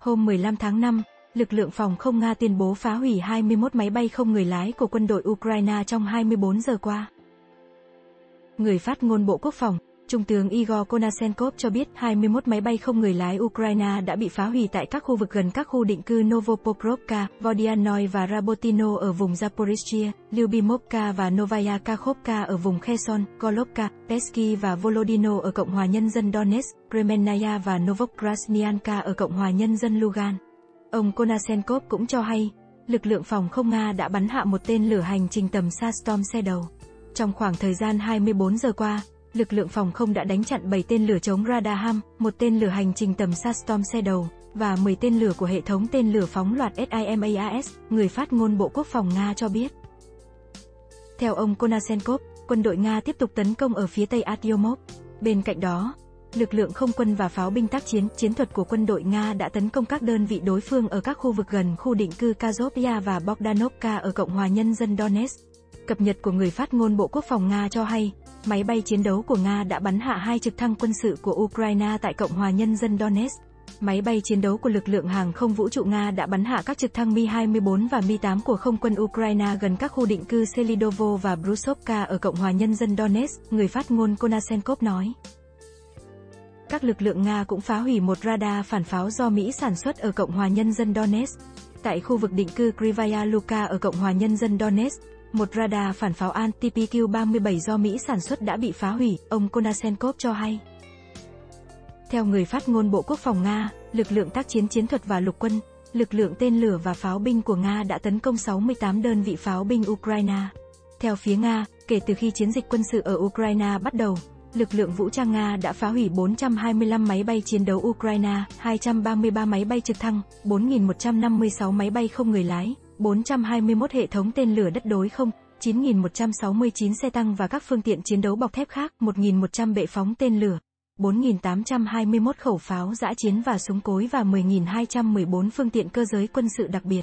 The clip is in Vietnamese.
Hôm 15 tháng 5, lực lượng phòng không Nga tuyên bố phá hủy 21 máy bay không người lái của quân đội Ukraine trong 24 giờ qua. Người phát ngôn Bộ Quốc phòng, Trung tướng Igor Konasenkov cho biết 21 máy bay không người lái Ukraine đã bị phá hủy tại các khu vực gần các khu định cư Novopokrovka, Vodianoi và Rabotino ở vùng Zaporizhia, Lyubimovka và Novaya Kakhovka ở vùng Kherson, Golovka, Pesky và Volodino ở Cộng hòa Nhân dân Donetsk, Kremenaya và Novokrasnyanka ở Cộng hòa Nhân dân Lugan. Ông Konasenkov cũng cho hay, lực lượng phòng không Nga đã bắn hạ một tên lửa hành trình tầm xa Storm xe đầu. Trong khoảng thời gian 24 giờ qua, lực lượng phòng không đã đánh chặn 7 tên lửa chống radar HAM, một tên lửa hành trình tầm xa Storm xe đầu, và 10 tên lửa của hệ thống tên lửa phóng loạt SIMAS, người phát ngôn Bộ Quốc phòng Nga cho biết. Theo ông Konasenkov, quân đội Nga tiếp tục tấn công ở phía tây Atyomov. Bên cạnh đó, lực lượng không quân và pháo binh tác chiến, chiến thuật của quân đội Nga đã tấn công các đơn vị đối phương ở các khu vực gần khu định cư Kazovia và Bogdanovka ở Cộng hòa Nhân dân Donetsk. Cập nhật của người phát ngôn Bộ Quốc phòng Nga cho hay, máy bay chiến đấu của Nga đã bắn hạ hai trực thăng quân sự của Ukraine tại Cộng hòa Nhân dân Donetsk. Máy bay chiến đấu của lực lượng hàng không vũ trụ Nga đã bắn hạ các trực thăng Mi-24 và Mi-8 của không quân Ukraine gần các khu định cư Selidovo và Brusovka ở Cộng hòa Nhân dân Donetsk, người phát ngôn Konasenkov nói. Các lực lượng Nga cũng phá hủy một radar phản pháo do Mỹ sản xuất ở Cộng hòa Nhân dân Donetsk. Tại khu vực định cư Krivaya Luka ở Cộng hòa Nhân dân Donetsk, một radar phản pháo anti-PQ-37 do Mỹ sản xuất đã bị phá hủy, ông Konashenkov cho hay. Theo người phát ngôn Bộ Quốc phòng Nga, lực lượng tác chiến chiến thuật và lục quân, lực lượng tên lửa và pháo binh của Nga đã tấn công 68 đơn vị pháo binh Ukraine. Theo phía Nga, kể từ khi chiến dịch quân sự ở Ukraine bắt đầu, lực lượng vũ trang Nga đã phá hủy 425 máy bay chiến đấu Ukraine, 233 máy bay trực thăng, 4.156 máy bay không người lái, 421 hệ thống tên lửa đất đối không, 9.169 xe tăng và các phương tiện chiến đấu bọc thép khác, 1.100 bệ phóng tên lửa, 4.821 khẩu pháo giã chiến và súng cối và 10.214 phương tiện cơ giới quân sự đặc biệt.